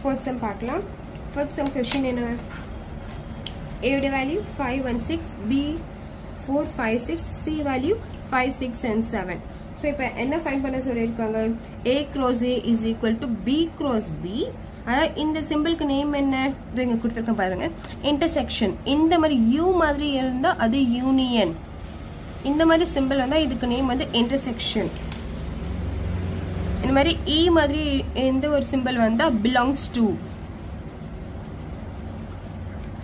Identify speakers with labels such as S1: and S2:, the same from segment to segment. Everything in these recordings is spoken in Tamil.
S1: ஃபோர்த் சம் பார்க்கலாம் ஃபோர்த் செம் கொஷின் என்ன ஏடைய value five one six B four five six C value five six and seven so இப்போ என்ன ஃபைன் பண்ண சொல்லியிருக்காங்க? A cross A is equal to B cross B அதாவது இந்த சிம்பிளுக்கு நேம் என்ன? இங்கே கொடுத்துருக்கேன் பாருங்க. இன்டர்செக்ஷன் இந்த மாதிரி யூ மாதிரி இருந்தால் அது யூனியன் இந்த மாதிரி சிம்பிள் வந்தால் இதுக்கு நேம் வந்து இன்டர்செக்ஷன் இந்த மாதிரி இ மாதிரி எந்த ஒரு சிம்பிள் வந்தால் belongs to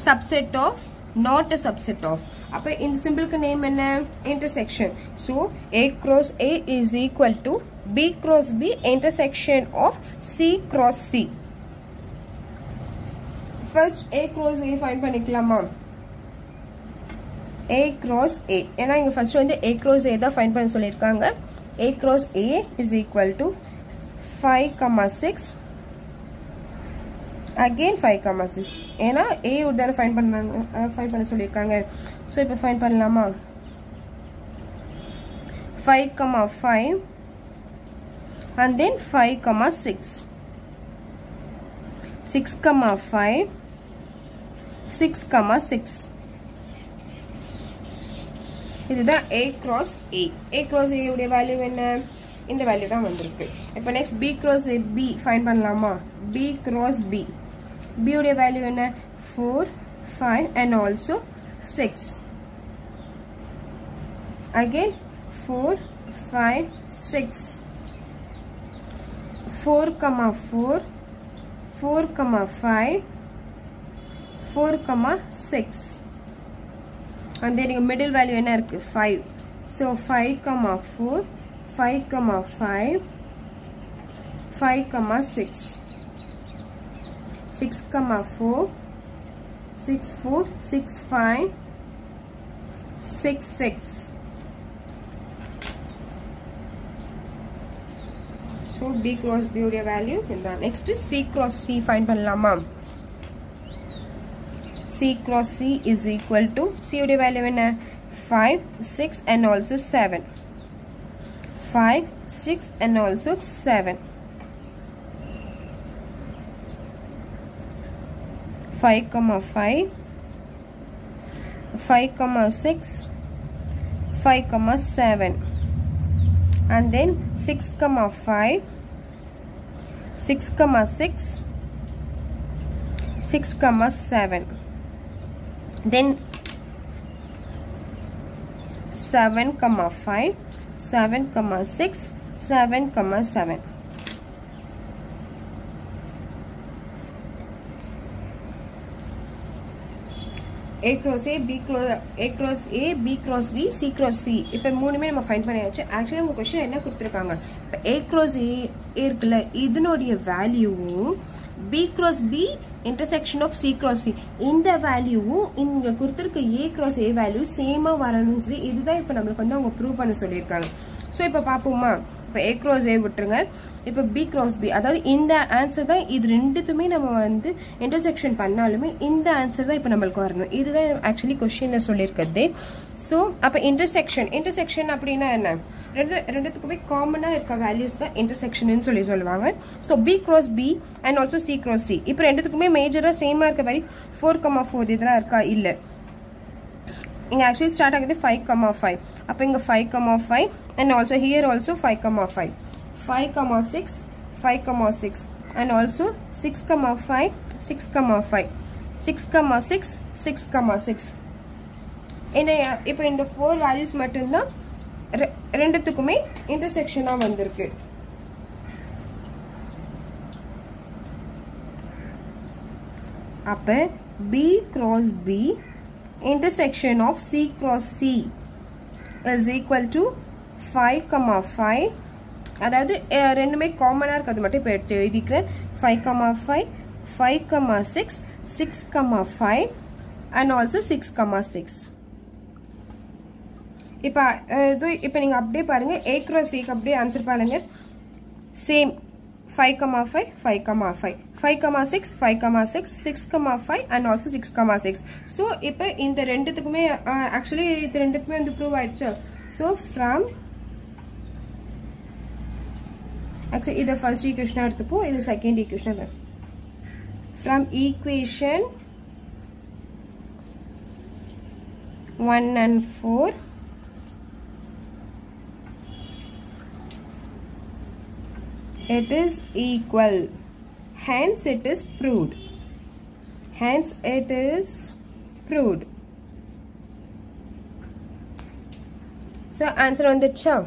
S1: subset of not a subset of அப்போ இந்த சிம்பிளுக்கு நேம் என்ன? Intersection so A cross A is equal to B cross B intersection of C cross C first A cross A find பண்ணிக்கலாமா? ஏ க்ராஸ் ஏ ஏன்னா இங்கே ஃபர்ஸ்ட் வந்து ஏ க்ராஸ் ஏ தான் ஃபைன் பண்ண சொல்லியிருக்காங்க. A cross A is equal to five comma six again five comma six ஏன்னா ஏ தானே ஃபைன் பண்ணாங்க ஃபைன் பண்ண சொல்லியிருக்காங்க ஸோ இப்போ ஃபைன் பண்ணலாமா five comma five and then five comma six six comma five six comma six இதுதான் A cross A A cross ஏ உடைய வேல்யூ என்ன இந்த வேல்யூ தான் வந்திருக்கு இப்போ next B cross A B find பண்ணலாமா பி கிராஸ் பி பி உடைய வேல்யூ என்ன four five and also six again four five six four comma four four comma five four comma six and then இங்கே மிடில் வேல்யூ என்ன இருக்குது five so five comma four five comma five five comma six six comma four six four six five six six so B cross பியோடைய value இதுதான் next C cross C find பண்ணலாமா C cross C is equal to COD value in a 5, 6 and also 7. 5, 6 and also 7. 5 comma 5 5 comma 6 5 comma 7 and then 6 comma 5 6 comma 6 6 comma 7 then 7 comma 5 7 comma 6 7 comma 7 A cross A, B cross A cross A, B cross B, C cross C இப்போ மூணுமே நம்ம ஃபைண்ட் பண்ணியாச்சு ஆக்சுவலி உங்க கொஸ்டின் என்ன கொடுத்துருக்காங்க இப்போ A cross A இருக்குல்ல இதனுடைய வேல்யூவும் B cross B intersection of C cross C இந்த வேல்யூவும் இங்க கொடுத்துருக்க ஏ கிராஸ் ஏ வேல்யூ சேமா வரணும்னு சொல்லி இதுதான் இப்ப நம்மளுக்கு வந்து அவங்க ப்ரூவ் பண்ண சொல்லியிருக்காங்க. ஸோ இப்ப பாப்போமா இப்போ ஏ க்ராஸ் ஏ விட்டுருங்க. இப்போ பி க்ராஸ் பி அதாவது இந்த ஆன்சர் தான் இது ரெண்டுத்துமே நம்ம வந்து இன்டர்செக்ஷன் பண்ணாலுமே இந்த ஆன்சர் தான் இப்போ நம்மளுக்கு வரணும். இதுதான் ஆக்சுவலி கொஸ்டின்ல சொல்லியிருக்கிறது ஸோ அப்போ இன்டர்செக்ஷன் இன்டர்செக்ஷன் அப்படின்னா என்ன? ரெண்டு ரெண்டுத்துக்குமே காமனாக இருக்க வேல்யூஸ் தான் இன்டர்செக்ஷன் சொல்லி சொல்லுவாங்க. So B cross B and also C cross C இப்போ ரெண்டுத்துக்குமே மேஜராக சேமாக இருக்க மாதிரி ஃபோர் கமா ஃபோர் இதெல்லாம் இருக்கா? இல்லை. இங்கே ஆக்சுவலி ஸ்டார்ட் ஆகுது ஃபைவ் கமா ஃபைவ் அப்போ இங்கே five comma five and also here also five comma five five comma six five comma six and also six comma five six comma five six comma six six comma six என்ன இப்போ இந்த ஃபோர் வேல்யூஸ் மட்டும்தான் ரெண்டுத்துக்குமே இன்டர்செக்ஷனாக வந்திருக்கு. அப்போ B cross B intersection of C cross C is equal to 5, comma 5 அதாவது ரெண்டுமே காமனாக இருக்கிறது மட்டும் இப்போ எடுத்து எழுதிக்கிறேன் five comma five five comma six six comma five and also six comma six இப்போ இது இப்போ நீங்கள் அப்படியே பாருங்க ஏ க்ராஸ் சிக்கு அப்படியே ஆன்சர் பாருங்க same five comma five five comma five five comma six five comma six six comma five and also six comma six so இப்போ இந்த ரெண்டுத்துக்குமே ஆக்சுவலி இது ரெண்டுக்குமே வந்து ப்ரூவ் ஆயிடுச்சு ஸோ ஃப்ரம் ஆக்சுவலி இதை ஃபர்ஸ்ட் ஈக்குவேஷனாக எடுத்துப்போம் இது second equation from equation 1 and 4 it is equal. Hence it is proved hence it is proved so answer on the chow